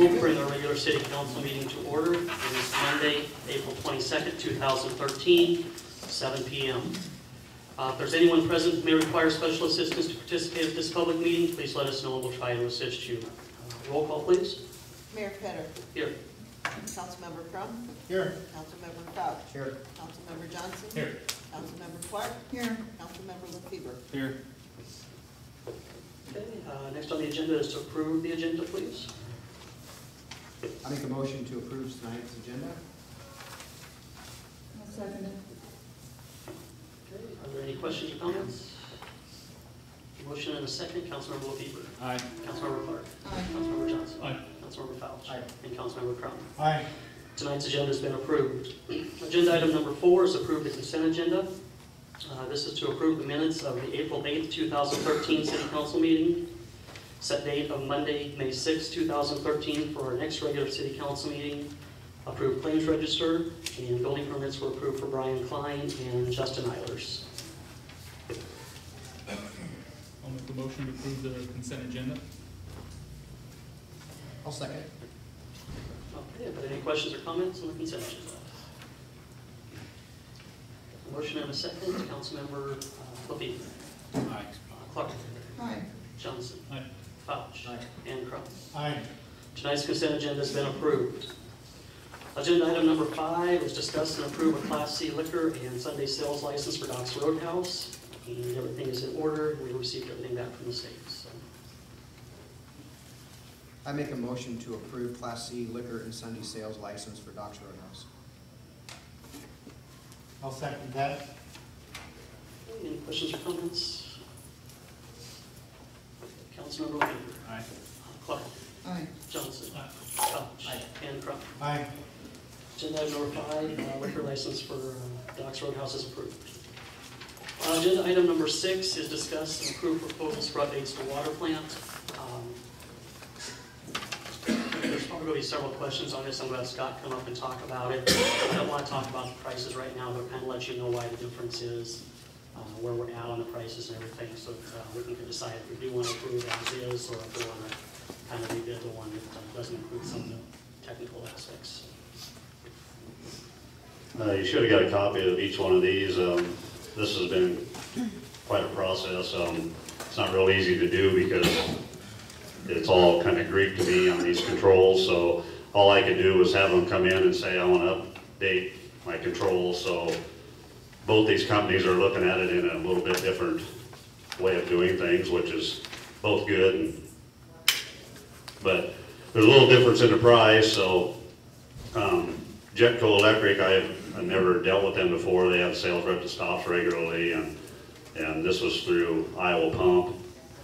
We'll bring our regular city council meeting to order. It is Monday, April 22nd, 2013, 7 PM. Uh, If there's anyone present who may require special assistance to participate at this public meeting, please let us know and we'll try to assist you. Uh, Roll call, please. Mayor Petter. Here. Councilmember Crum. Here. Councilmember Fauch. Here. Councilmember Johnson. Here. Councilmember Clark. Here. Councilmember LaFever. Here. Okay, uh, next on the agenda is to approve the agenda, please. I make a motion to approve tonight's agenda. I'll second it. Okay, Are there any questions or comments? Motion and a second, Councilmember LaFever. Aye. Councilmember Clark. Aye. Councilmember Johnson. Aye. Councilmember Fauch. Aye. And Councilmember Crum. Aye. Tonight's agenda has been approved. Agenda item number four is approve the consent agenda. Uh, This is to approve the minutes of the April 8th, 2013 city council meeting. Set date of Monday, May 6th, 2013 for our next regular city council meeting. Approve claims register and building permits were approved for Brian Klein and Justin Eilers. I'll make the motion to approve the consent agenda. I'll second. Okay, but any questions or comments on the consent agenda? Motion and a second, Councilmember uh, LaFever. Aye. Clark. Aye. Johnson. Aye. Fauch. Aye. And Crum. Aye. Tonight's consent agenda has been approved. Agenda item number five is discuss and approve a Class C liquor and Sunday sales license for Doc's Roadhouse. And everything is in order. We received everything back from the state, so. I make a motion to approve Class C liquor and Sunday sales license for Doc's Roadhouse. I'll second that. Any questions or comments? Councilmember LaFever. Aye. Clark. Aye. Johnson. Aye. Fauch. Aye. And Crum. Aye. Agenda item number five, uh, liquor license for uh, Doc's Roadhouse is approved. Uh, Agenda item number six is discuss and approve proposals for updates to water plant. Um, There's probably going to be several questions on this. I'm going to have Scott come up and talk about it. I don't want to talk about the prices right now, but kind of let you know why the difference is, uh, where we're at on the prices and everything. So uh, we can decide if we do want to approve as is, or if we want to kind of rebid the one that uh, doesn't include some of the technical aspects. Uh, You should have got a copy of each one of these. Um, This has been quite a process. Um, It's not real easy to do because it's all kind of Greek to me on these controls. So all I could do was have them come in and say, I want to update my controls. So both these companies are looking at it in a little bit different way of doing things, which is both good. and- But there's a little difference in the price, so um, Jetco Electric, I've, I've never dealt with them before, they have sales rep that stops regularly, and, and this was through Iowa Pump.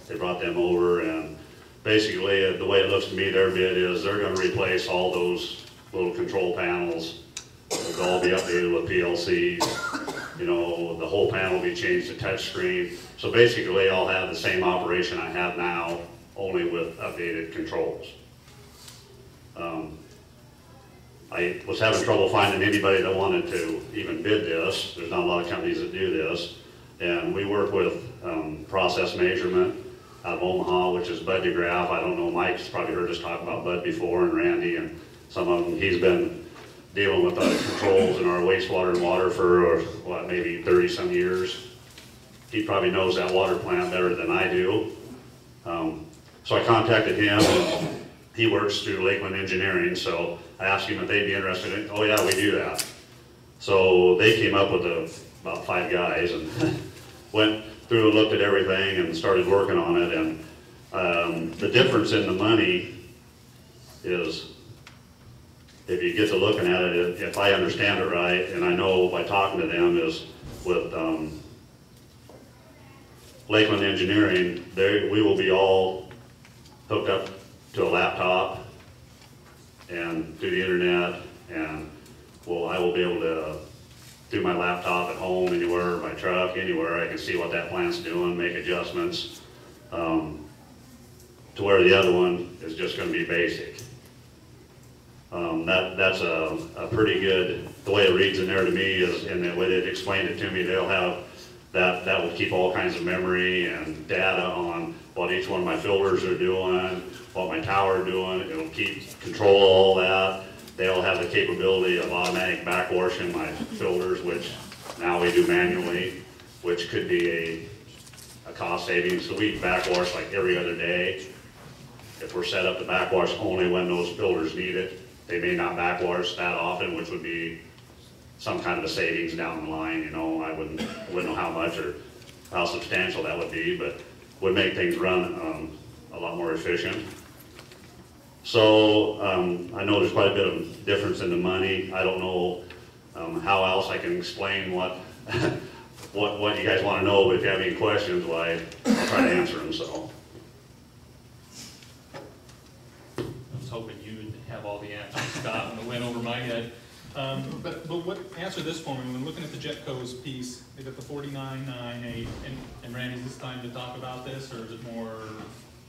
They brought them over, and basically, uh, the way it looks to me, their bid is, they're gonna replace all those little control panels. They'll all be updated with PLCs, you know, the whole panel will be changed to touchscreen. So basically, I'll have the same operation I have now, only with updated controls. Um, I was having trouble finding anybody that wanted to even bid this. There's not a lot of companies that do this. And we work with um, Process Measurement out of Omaha, which is Bud DeGraff. I don't know, Mike's probably heard us talk about Bud before, and Randy, and some of them. He's been dealing with the controls in our wastewater and water for, what, maybe 30-some years. He probably knows that water plant better than I do. Um, So I contacted him, and he works through Lakeland Engineering, so I asked him if they'd be interested in, oh yeah, we do that. So they came up with a, about five guys and went through and looked at everything and started working on it, and, um, the difference in the money is, if you get to looking at it, if I understand it right, and I know by talking to them, is with, um, Lakeland Engineering, they, we will be all hooked up to a laptop and through the internet, and well, I will be able to, through my laptop at home, anywhere, my truck, anywhere, I can see what that plant's doing, make adjustments. Um, to where the other one is just gonna be basic. Um, that, that's a, a pretty good, the way it reads in there to me is, and the way they explained it to me, they'll have that, that will keep all kinds of memory and data on what each one of my filters are doing, what my tower are doing, it'll keep control of all that. They'll have the capability of automatic backwashing my filters, which now we do manually, which could be a, a cost savings, so we backwash like every other day. If we're set up to backwash only when those filters need it, they may not backwash that often, which would be some kind of a savings down the line, you know, I wouldn't, wouldn't know how much or how substantial that would be, but would make things run, um, a lot more efficient. So, um, I know there's quite a bit of difference in the money, I don't know, um, how else I can explain what, what, what you guys wanna know, but if you have any questions, I'll try to answer them, so. I was hoping you would have all the answers, Scott, and it went over my head. Um, but, but what, answer this for me, when looking at the Jetco's piece, they got the forty-nine, nine, eight, and, and Randy, is this time to talk about this, or is it more?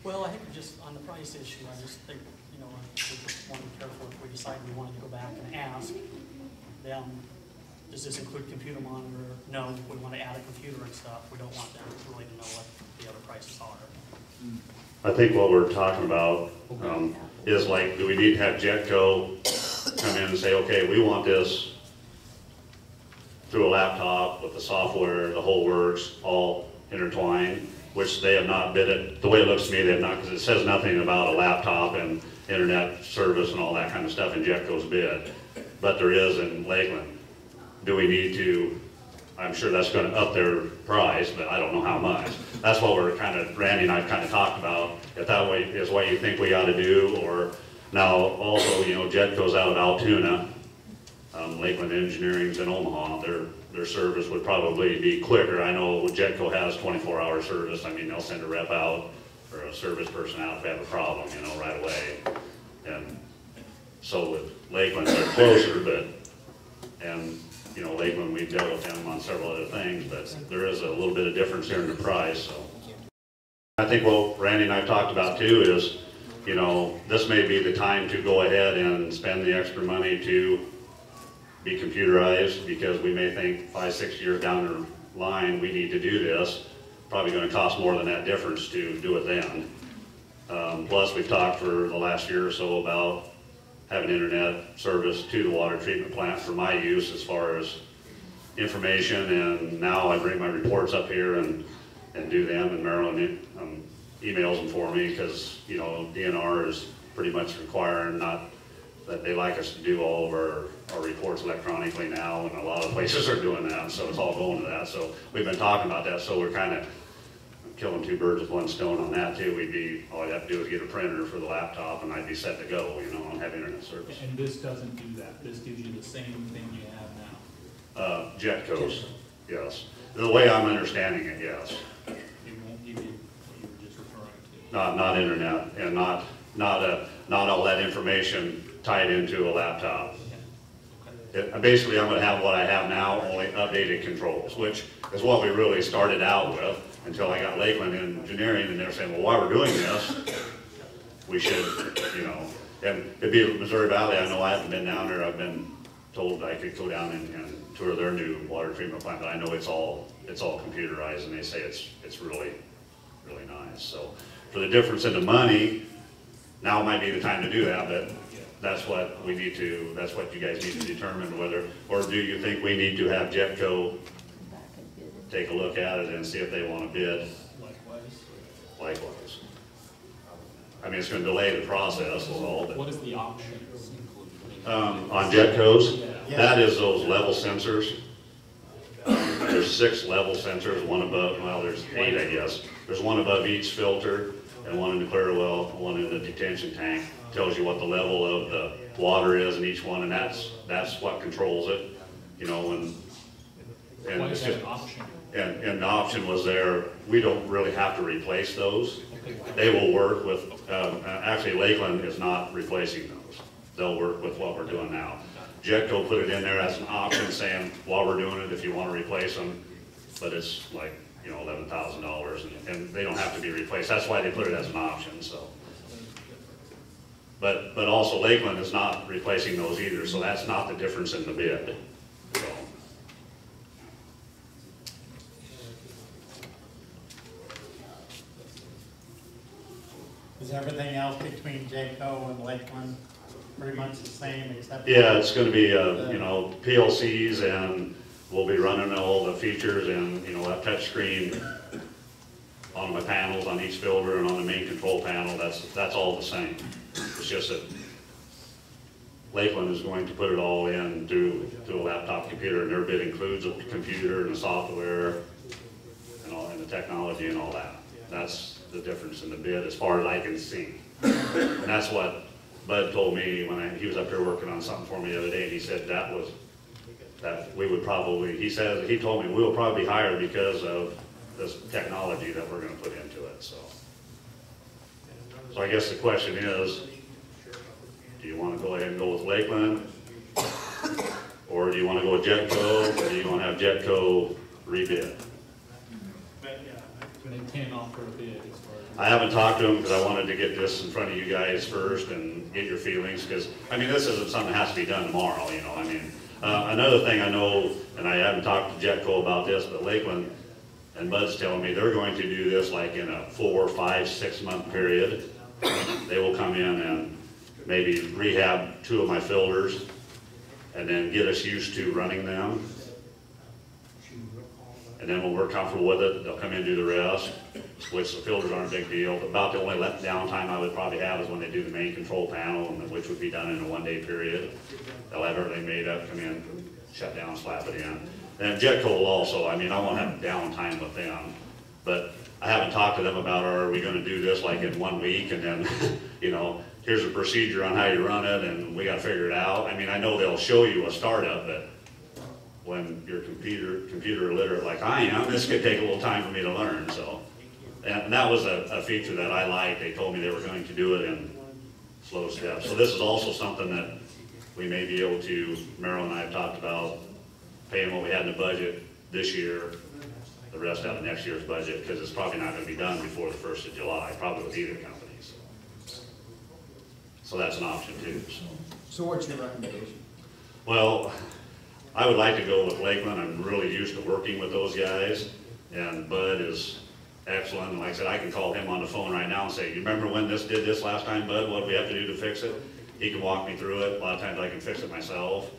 Well, I think just on the price issue, I just think, you know, we just want to be careful if we decide we wanted to go back and ask them, does this include computer monitor? No, we want to add a computer and stuff, we don't want them really to know what the other prices are. I think what we're talking about, um, is like, do we need to have Jetco come in and say, okay, we want this through a laptop with the software, the whole works, all intertwined, which they have not bid it, the way it looks to me, they have not, because it says nothing about a laptop and internet service and all that kind of stuff in Jetco's bid, but there is in Lakeland. Do we need to, I'm sure that's gonna up their price, but I don't know how much. That's what we're kind of, Randy and I kind of talked about, if that way is what you think we ought to do, or now also, you know, Jetco's out of Altoona, um, Lakeland Engineering's in Omaha, their, their service would probably be quicker. I know Jetco has twenty-four hour service, I mean, they'll send a rep out or a service person out if they have a problem, you know, right away. And so with Lakeland, they're closer, but, and, you know, Lakeland, we've dealt with them on several other things, but there is a little bit of difference here in the price, so. I think what Randy and I talked about too is, you know, this may be the time to go ahead and spend the extra money to be computerized, because we may think five, six years down the line, we need to do this. Probably gonna cost more than that difference to do it then. Um, plus, we've talked for the last year or so about having internet service to the water treatment plant for my use as far as information, and now I bring my reports up here and, and do them, and Marilyn, um, emails them for me, because, you know, DNR is pretty much requiring not, that they like us to do all of our, our reports electronically now, and a lot of places are doing that, so it's all going to that, so we've been talking about that, so we're kinda killing two birds with one stone on that too, we'd be, all I'd have to do is get a printer for the laptop, and I'd be set to go, you know, and have internet service. And this doesn't do that, this gives you the same thing you have now. Uh, Jetco's, yes. The way I'm understanding it, yes. It won't give you what you were just referring to. Not, not internet, and not, not, a, not all that information tied into a laptop. It- Basically, I'm gonna have what I have now, only updated controls, which is what we really started out with, until I got Lakeland Engineering, and they're saying, well, while we're doing this, we should, you know, and it'd be Missouri Valley, I know I haven't been down there, I've been told I could go down and, and tour their new water treatment plant, but I know it's all, it's all computerized, and they say it's, it's really, really nice, so. For the difference in the money, now might be the time to do that, but that's what we need to, that's what you guys need to determine whether, or do you think we need to have Jetco take a look at it and see if they want to bid Likewise. likewise? I mean, it's gonna delay the process is all, but, What is the options? um, on Jetco's, that is those level sensors. There's six level sensors, one above, well, there's eight, I guess. There's one above each filter, and one in the clear well, one in the detention tank. Tells you what the level of the water is in each one, and that's, that's what controls it, you know, and, and Why it's just, an option? And, and the option was there, we don't really have to replace those. They will work with, um, actually Lakeland is not replacing those. They'll work with what we're doing now. Jetco put it in there as an option saying, while we're doing it, if you want to replace them, but it's like, you know, eleven thousand dollars and, and they don't have to be replaced. That's why they put it as an option, so. But, but also Lakeland is not replacing those either, so that's not the difference in the bid, so. Is everything else between Jetco and Lakeland pretty much the same except? Yeah, it's gonna be, uh, you know, PLCs and we'll be running all the features and, you know, that touch screen on my panels on each filter and on the main control panel, that's, that's all the same. It's just that Lakeland is going to put it all in through, through a laptop computer and their bid includes a computer and the software and all, and the technology and all that. That's the difference in the bid as far as I can see. And that's what Bud told me when I, he was up here working on something for me the other day, and he said that was, that we would probably, he said, he told me we'll probably be higher because of this technology that we're gonna put into it, so. So I guess the question is, do you wanna go ahead and go with Lakeland? Or do you wanna go with Jetco, or do you wanna have Jetco rebid? Can offer bid. I haven't talked to him because I wanted to get this in front of you guys first and get your feelings, because, I mean, this isn't something that has to be done tomorrow, you know, I mean. Uh, another thing I know, and I haven't talked to Jetco about this, but Lakeland and Bud's telling me they're going to do this like in a four, five, six month period. They will come in and maybe rehab two of my filters and then get us used to running them. And then when we're comfortable with it, they'll come in and do the rest, which the filters aren't a big deal. About the only downtime I would probably have is when they do the main control panel, which would be done in a one-day period. They'll have everything made up, come in, shut down, slap it in. And Jetco will also, I mean, I won't have downtime with them, but I haven't talked to them about, are we gonna do this like in one week, and then, you know, here's a procedure on how you run it, and we gotta figure it out. I mean, I know they'll show you a startup, but when you're computer, computer illiterate like I am, this could take a little time for me to learn, so. And that was a, a feature that I liked, they told me they were going to do it in slow steps. So this is also something that we may be able to, Merrill and I have talked about, paying what we had in the budget this year, the rest out of next year's budget, because it's probably not gonna be done before the first of July, probably with either company, so. So that's an option too, so. So what's your recommendation? Well, I would like to go with Lakeland. I'm really used to working with those guys. And Bud is excellent. And like I said, I can call him on the phone right now and say, you remember when this did this last time, Bud? What do we have to do to fix it? He can walk me through it. A lot of times I can fix it myself.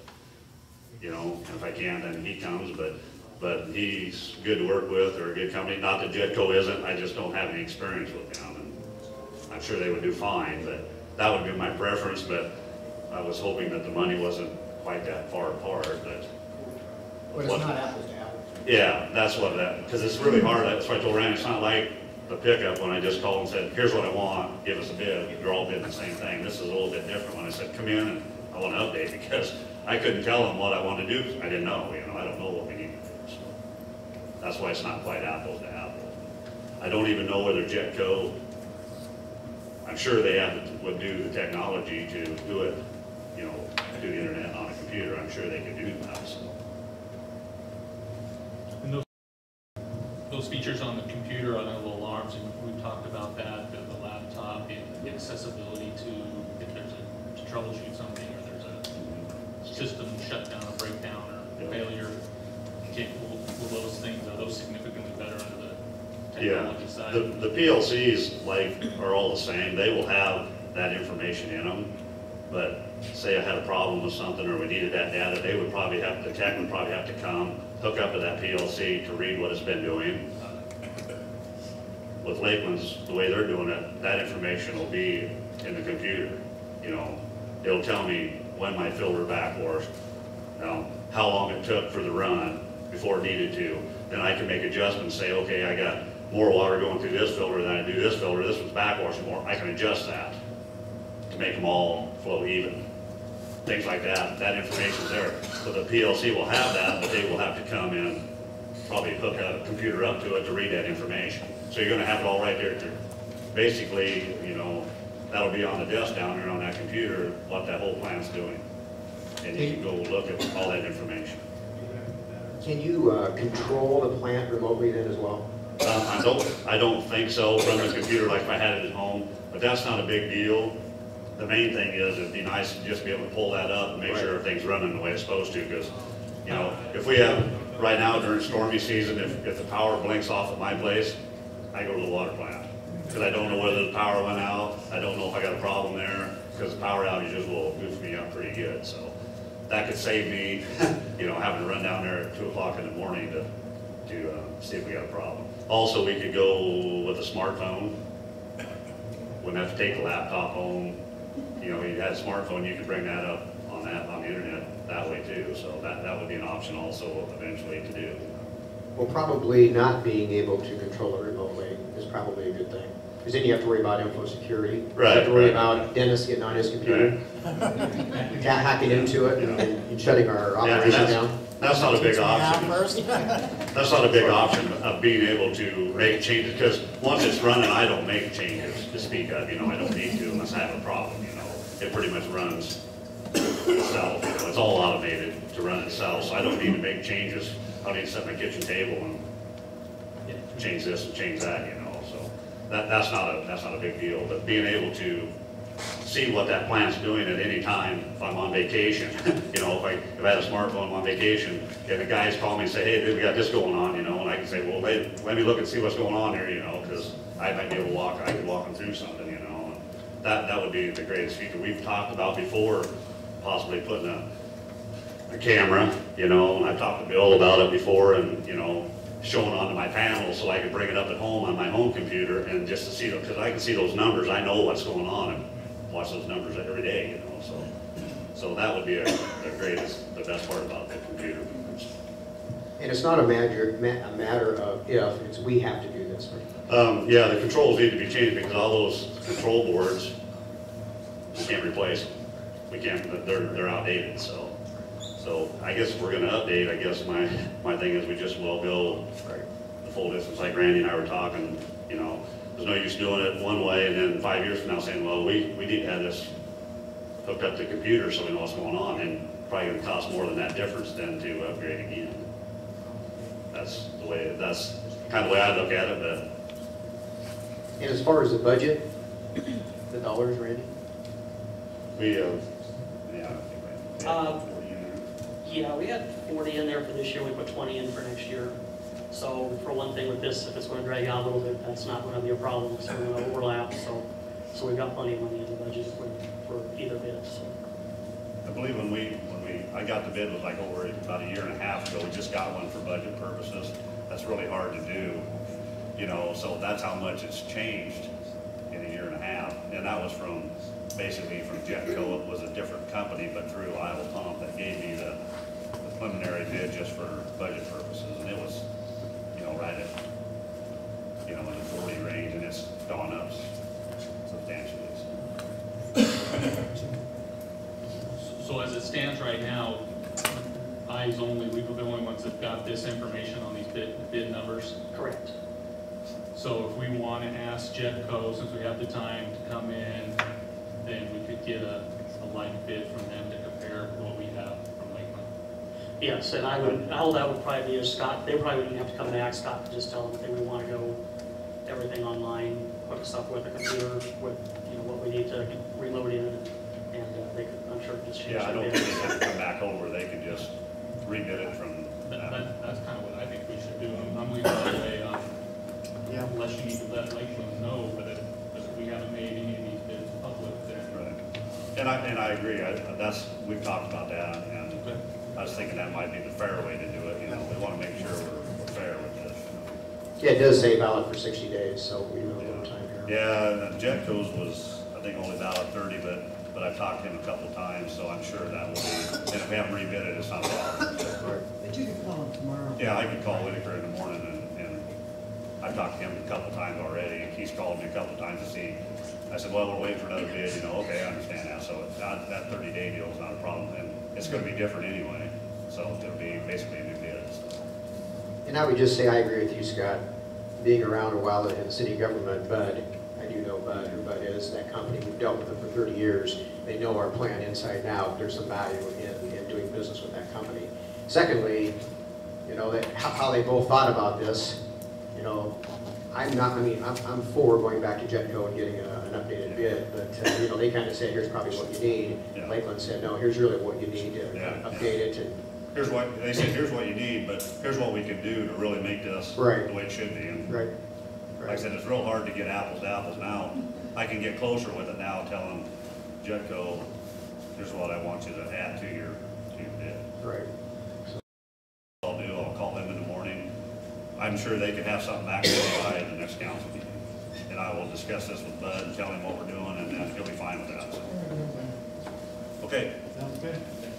You know, if I can't, then he comes, but, but he's good to work with or a good company. Not that Jetco isn't, I just don't have any experience with them. And I'm sure they would do fine, but that would be my preference, but I was hoping that the money wasn't quite that far apart, but. But it's not apples to. Yeah, that's what that, because it's really hard, that's why I told Randy, it's not like the pickup when I just called and said, here's what I want, give us a bid, you're all bidding the same thing. This is a little bit different when I said, come in and I want to update, because I couldn't tell them what I wanted to do, I didn't know, you know, I don't know what we need to do, so. That's why it's not quite apples to apples. I don't even know whether Jetco, I'm sure they have, to- would do the technology to do it, you know, do the internet on a computer, I'm sure they could do that, so. And those, those features on the computer, on the alarms, and we talked about that, the the laptop, the the accessibility to, if there's a, to troubleshoot something, or there's a system shutdown, or breakdown, or Yeah. failure, can, will, will those things, are those significantly better under the Yeah, technology side? the, the PLCs like are all the same, they will have that information in them. But say I had a problem with something or we needed that data, they would probably have, the tech would probably have to come, hook up to that PLC to read what it's been doing. With Lakeland's, the way they're doing it, that information will be in the computer, you know. It'll tell me when my filter backwashed, now, um, how long it took for the run before it needed to. Then I can make adjustments, say, okay, I got more water going through this filter than I do this filter, this one's backwashing more, I can adjust that to make them all flow even. Things like that, that information's there. So the PLC will have that, but they will have to come in, probably hook a computer up to it to read that information. So you're gonna have it all right there. Basically, you know, that'll be on the desk down there on that computer, what that whole plant's doing. And you can go look at all that information. Can you uh, control the plant remotely then as well? Um, I don't, I don't think so from the computer like if I had it at home, but that's not a big deal. The main thing is, it'd be nice to just be able to pull that up and make sure everything's running the way it's supposed to, because, you know, if we have, right now during stormy season, if, if the power blinks off at my place, I go to the water plant, because I don't know whether the power went out, I don't know if I got a problem there, because the power outages will goof me up pretty good, so. That could save me, you know, having to run down there at two o'clock in the morning to, to, uh, see if we got a problem. Also, we could go with a smartphone, wouldn't have to take the laptop home. You know, you had a smartphone, you could bring that up on that, on the internet that way too, so that, that would be an option also eventually to do. Well, probably not being able to control it remotely is probably a good thing. Because then you have to worry about info security. Right. You have to worry right. about Dennis getting on his computer, ha- hacking into it and- and shutting our Yeah, operation that's- down. That's not a big Teach me out option. First. That's not a big option of being able to make changes, because once it's running, I don't make changes to speak of, you know, I don't need to unless I have a problem, you know. It pretty much runs itself, you know, it's all automated to run itself, so I don't need to make changes. I don't need to set my kitchen table and change this and change that, you know, so that, that's not a, that's not a big deal, but being able to see what that plant's doing at any time, if I'm on vacation, you know, if I, if I had a smartphone, I'm on vacation, and the guys call me and say, hey, dude, we got this going on, you know, and I can say, well, let, let me look and see what's going on here, you know, because I might be able to walk, I could walk them through something, that, that would be the greatest feature. We've talked about before, possibly putting a, a camera, you know, and I've talked to Bill about it before, and, you know, showing onto my panel so I could bring it up at home on my home computer and just to see, them, because I can see those numbers, I know what's going on and watch those numbers every day, you know, so. So that would be a, the greatest, the best part about the computer. And it's not a matter, ma- a matter of if, it's we have to do Um, yeah, the controls need to be changed because all those control boards, we can't replace them. We can't, they're, they're outdated, so. So I guess if we're gonna update, I guess my, my thing is we just will go the full distance, like Randy and I were talking, you know, there's no use doing it one way and then five years from now saying, well, we, we need to have this hooked up to the computer so we know what's going on, and probably gonna cost more than that difference than to upgrade again. That's the way, that's kind of the way I look at it, but And as far as the budget, the dollars, Randy? we, uh, yeah, I think we Uh, forty in there. Yeah, we had forty in there for this year, we put twenty in for next year. So for one thing with this, if it's gonna drag out a little bit, that's not gonna be a problem, so we're gonna overlap, so, so we've got plenty of money in the budget for, for either bid, so. I believe when we, when we, I got the bid was like over about a year and a half ago, we just got one for budget purposes. That's really hard to do, you know, so that's how much it's changed in a year and a half. And that was from, basically from Jetco, it was a different company, but through Iowa Pump that gave me the the preliminary bid just for budget purposes, and it was, you know, right at, you know, in the forty range, and it's gone up substantially, so. So as it stands right now, eyes only, we were the only ones that got this information on these bid, bid numbers. Correct. So if we want to ask Jetco, since we have the time to come in, then we could get a, a like bid from them to compare what we have from Lakeland. Yes, and I would, all that would probably be is Scott, they probably wouldn't have to come back, Scott could just tell them that we wanna go everything online, put stuff with the computer, with, you know, what we need to reload in, and uh, they could, I'm sure, just change Yeah, I the don't bid. think they have to come back over, they could just rebid it from That, that. that, that's kind of what I think we should do. I'm, I'm leaving it that way, um, Yeah. unless you need to let Lakeland know, but if, but if we haven't made any of these bids public, then. Right. And I, and I agree, I, that's, we've talked about that, and Okay. I was thinking that might be the fair way to do it, you know, we wanna make sure we're, we're fair with this. Yeah, it does say valid for 60 days, so we have a you little time here. Yeah, and Jetco's was, I think, only valid thirty, but, but I've talked to him a couple times, so I'm sure that will be, and if we haven't rebid it, it's not a problem. But you can call them tomorrow. Yeah, I could call Whitaker in the morning and, and I've talked to him a couple times already, he's called me a couple times to see. I said, well, we're waiting for another bid, you know, okay, I understand that, so not, that thirty day deal is not a problem, and it's gonna be different anyway, so it'll be basically a new bid, so. And I would just say, I agree with you, Scott, being around a while in city government, Bud, I do know Bud, who Bud is, that company, we've dealt with them for 30 years. They know our plan inside and out, there's some value in, in doing business with that company. Secondly, you know, that, how, they both thought about this, you know, I'm not, I mean, I'm, I'm for going back to Jetco and getting a, an updated bid, but, uh, you know, they kind of said, here's probably what you need. Yeah. Lakeland said, no, here's really what you need to Yeah. update it and Here's what, they said, here's what you need, but here's what we can do to really make this Right. the way it should be, and Right. Like I said, it's real hard to get apples to apples now. I can get closer with it now, telling Jetco, here's what I want you to add to your, to your bid. Right. I'll do, I'll call them in the morning. I'm sure they can have something back to me by the next council meeting. And I will discuss this with Bud and tell him what we're doing, and then he'll be fine with that, so. Okay, Sounds good.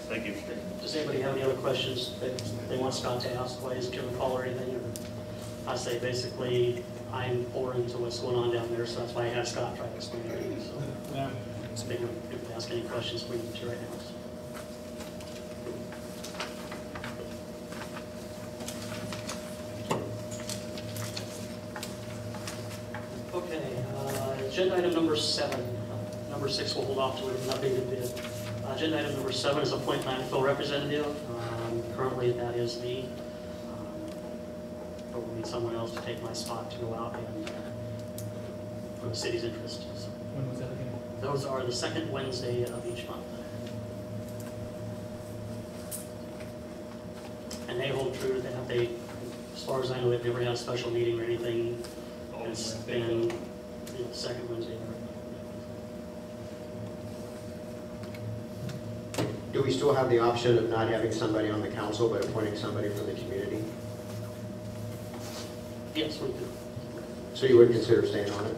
thank you. Does anybody have any other questions that they want Scott to ask, why he's given a call or anything? Or I say basically, I'm pouring into what's going on down there, so that's why I had Scott try to explain it to me, so. Yeah. So maybe if they ask any questions, we need to right now. Okay, uh, agenda item number seven. Uh, Number six, we'll hold off to an updated bid. Uh, Agenda item number seven is appoint landfill representative. Um, Currently, that is me. Um, But we'll need someone else to take my spot to go out and uh, for the city's interest. So When was that again? Those are the second Wednesday of each month. And they hold true to that. They, as far as I know, they've never had a special meeting or anything. Always It's Wednesday. been, you know, second Wednesday. Do we still have the option of not having somebody on the council, but appointing somebody from the community? Yes, we do. So you would consider staying on it?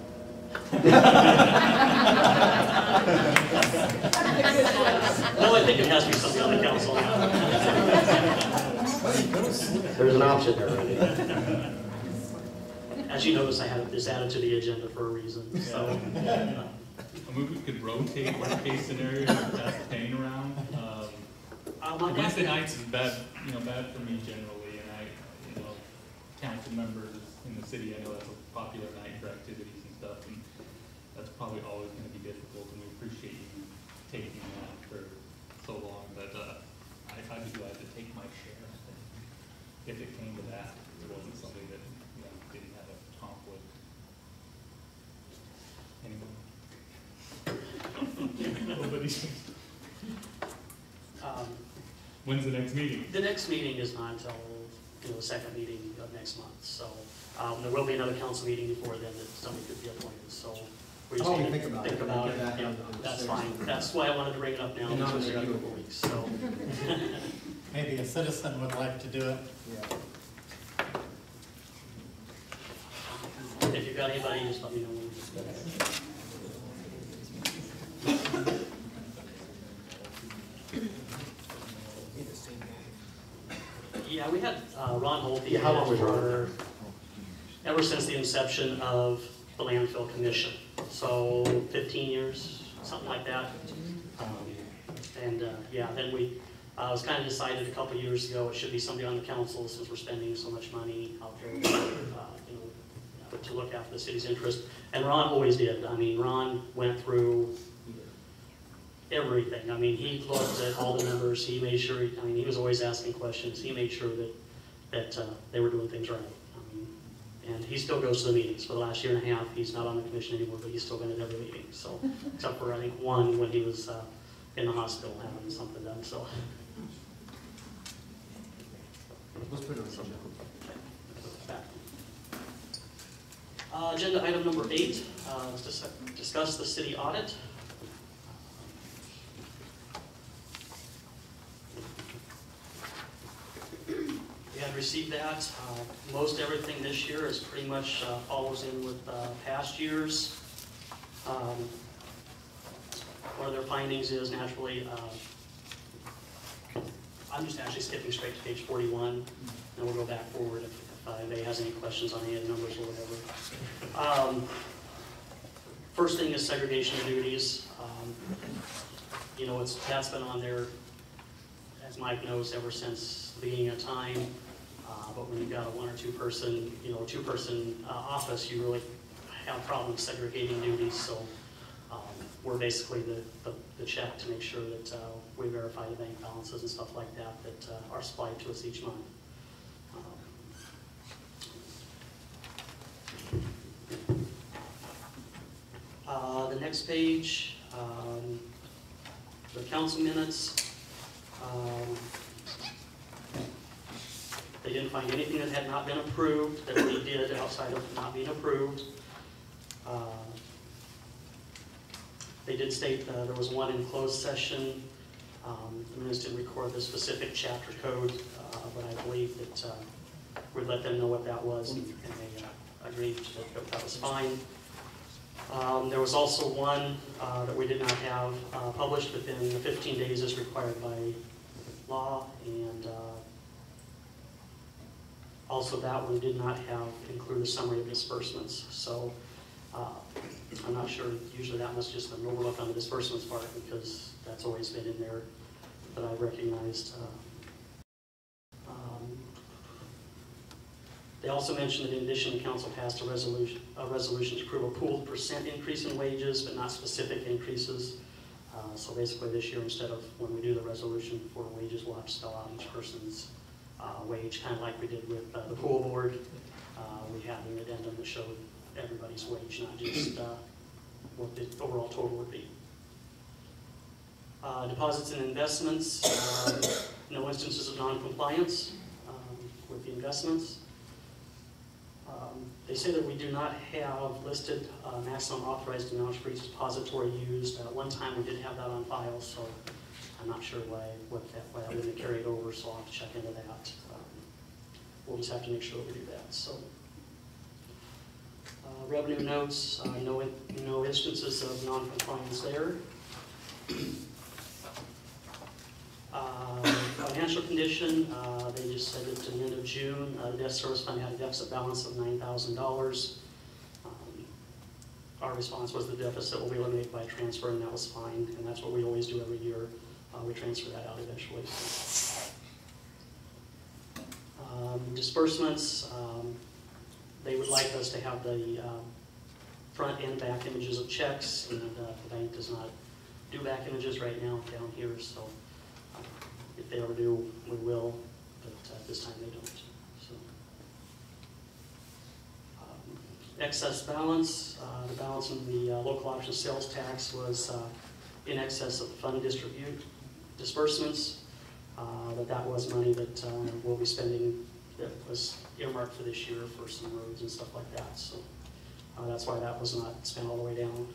No, I think it has to be something on the council. There's an option there, Randy. As you notice, I had this added to the agenda for a reason, so. I mean, we could rotate worst case scenario, pass the pain around. Uh, my Wednesday nights is bad, you know, bad for me generally, and I, you know, council members in the city, I know that's a popular night for activities and stuff, and that's probably always gonna be difficult, and we appreciate you taking that for so long, but, uh, I, I'd be glad to take my share. If it came to that, it wasn't something that, you know, didn't have a conflict. Anyone? Nobody? When's the next meeting? The next meeting is not until, you know, the second meeting of next month, so, um, there will be another council meeting before then that somebody could be appointed, so. we just How about need to think about it, Think and about get it, back yeah, on the that's sixth. fine, that's why I wanted to bring it up now, And not because we got a review. couple weeks, so. Maybe a citizen would like to do it. Yeah. If you've got anybody, just let me know. Yeah, we had uh, Ron Holte. Yeah, how long was Ron? For- Ever since the inception of the landfill commission, so fifteen years, something like that. Um, And, uh, yeah, then we, uh, it was kind of decided a couple years ago, it should be somebody on the council since we're spending so much money out there, uh, you know, uh, to look after the city's interest. And Ron always did. I mean, Ron went through everything. I mean, he looked at all the numbers, he made sure, he, I mean, he was always asking questions. He made sure that, that uh, they were doing things right. I mean, And he still goes to the meetings. For the last year and a half, he's not on the commission anymore, but he's still been at every meeting, so, except for, I think, one when he was uh, in the hospital having something done, so. Let's put it on something. Uh, Agenda item number eight, uh, is dis- discuss the city audit. Received that. Uh, Most everything this year is pretty much uh, follows in with uh, past years. Um, One of their findings is naturally, uh, I'm just actually skipping straight to page 41, and we'll go back forward if if uh, anybody has any questions on any of the numbers or whatever. Um, First thing is segregation of duties. Um, You know, it's, that's been on there, as Mike knows, ever since the beginning of time. Uh, But when you've got a one or two person, you know, two-person uh, office, you really have problems segregating duties. So um, we're basically the, the- the check to make sure that uh, we verify the bank balances and stuff like that that uh, are supplied to us each month. Um, Uh, The next page, um, the council minutes. Um, They didn't find anything that had not been approved, that we did outside of not being approved. Uh, They did state uh, there was one in closed session. Um, The minutes didn't record the specific chapter code, uh, but I believe that uh, we'd let them know what that was, and they uh, agreed that that was fine. Um, There was also one uh, that we did not have uh, published within the 15 days as required by law, and also that one did not have, include a summary of disbursements. So uh, I'm not sure, usually that must just been overlooked on the disbursements part, because that's always been in there, but I recognized. uh, um, They also mentioned that in addition, the council passed a resolution, a resolution to approve a pooled percent increase in wages, but not specific increases. Uh, So basically this year, instead of when we do the resolution for wages, we'll have to spell out each person's wage, kind of like we did with uh, the pool board. Uh, We had an addendum that showed everybody's wage, not just uh, what the overall total would be. Uh, Deposits and investments, no instances of non-compliance um, with the investments. Um, They say that we do not have listed uh, maximum authorized amounts for each depository used. At one time, we did have that on file, so I'm not sure why, what that, why that wouldn't carry it over, so I'll have to check into that. Um, We'll just have to make sure we do that, so. Uh, Revenue notes, uh, no, no instances of non-compliance there. Uh, Financial condition, uh, they just said to the end of June, uh, the debt service fund had a deficit balance of nine thousand dollars. Um, Our response was the deficit will be eliminated by transfer, and that was fine, and that's what we always do every year. Uh, We transfer that out eventually. Um, Disbursements, um, they would like us to have the um, front and back images of checks, and uh, the bank does not do back images right now down here, so um, if they ever do, we will, but uh, this time they don't, so. Um, Excess balance, uh, the balance in the uh, local option sales tax was uh, in excess of the fund distribute disbursements, uh, that that was money that uh, we'll be spending, that was earmarked for this year for some roads and stuff like that, so uh, that's why that was not spent all the way down.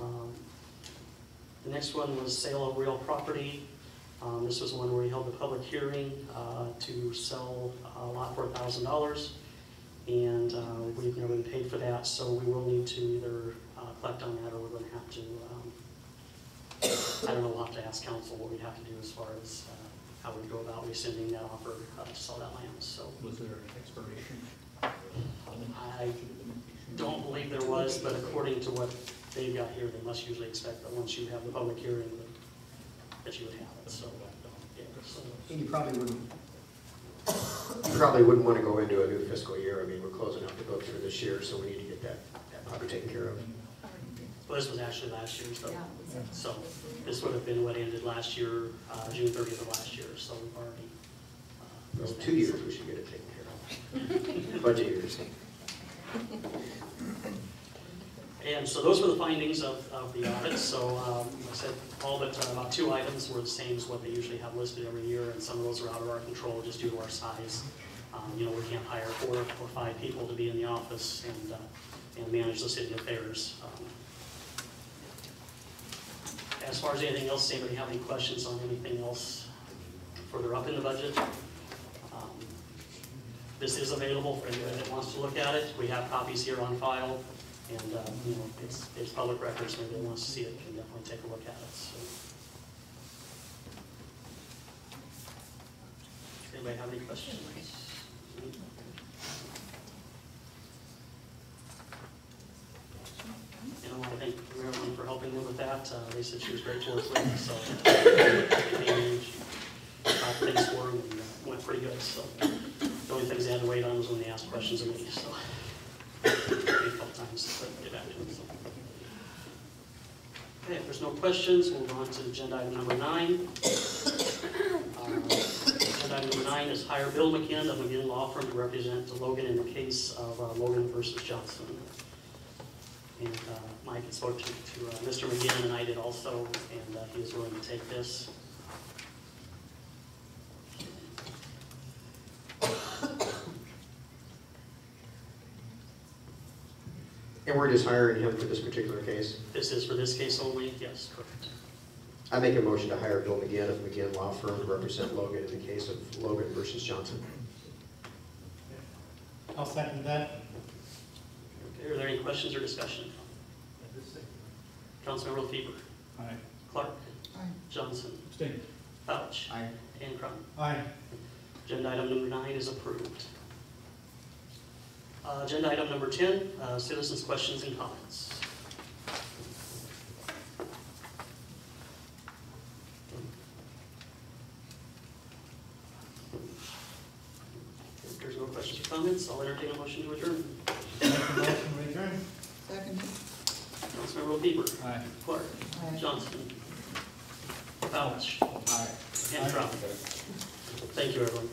Um, The next one was sale of real property. Um, This was one where we held a public hearing to sell a lot for thousand dollars. And uh, we've never been paid for that, so we will need to either uh, collect on that or we're gonna have to, um, I don't know, we'll have to ask council what we'd have to do as far as uh, how we'd go about rescinding that offer uh, to sell that land, so. Was there an expiration? I don't believe there was, but according to what they've got here, they must usually expect that once you have the public hearing, that- that you would have it, so. yeah, so- And you probably wouldn't, You probably wouldn't want to go into a new fiscal year. I mean, we're closing out the books for this year, so we need to get that, that probably taken care of. Well, this was actually last year's though, so this would have been what ended last year, uh, June thirtieth of last year, so we've already. uh, Well, two years, we should get it taken care of. Budget years. And so those were the findings of, of the audit, so, um, like I said, all but uh, about two items were the same as what they usually have listed every year, and some of those are out of our control just due to our size. Um, you know, we can't hire four or five people to be in the office and, uh, and manage the city affairs. Um, As far as anything else, anybody have any questions on anything else further up in the budget? Um, This is available for anybody that wants to look at it. We have copies here on file, and, uh, you know, it's, it's public records, so anybody wants to see it can definitely take a look at it, so. Does Anybody have any questions? Know, I thank everyone for me with that. Uh, They said she was great to work with, so. managed, got things them and uh, went pretty good, so. The only things they had to wait on was when they asked questions of me, so. A couple times, but get back to them, so. Okay, if there's no questions, we'll go on to agenda item number nine. Uh, Agenda item number nine is hire Bill McGinn of McGinn Law Firm to represent Logan in the case of uh, Logan versus Johnson and uh, my consortium to uh, Mr. McGinn and I did also, and uh, he was willing to take this. And we're just hiring him for this particular case? This is for this case only, yes, correct. I make a motion to hire Bill McGinn of McGinn Law Firm to represent Logan in the case of Logan versus Johnson. I'll second that. Okay, are there any questions or discussion? Councilmember LaFever, Aye. Clark, Aye. Johnson, Abstain. Fauch, Aye. and Crum. Aye. Agenda item number nine is approved. Uh, Agenda item number 10, uh, citizens' questions and comments. If there's no questions or comments, I'll entertain a motion to adjourn. Make a motion to adjourn. Second. Councilmember LaFever, Aye. Clark, Aye. Johnson, Fauch, Aye. and Crum. Thank you, everyone.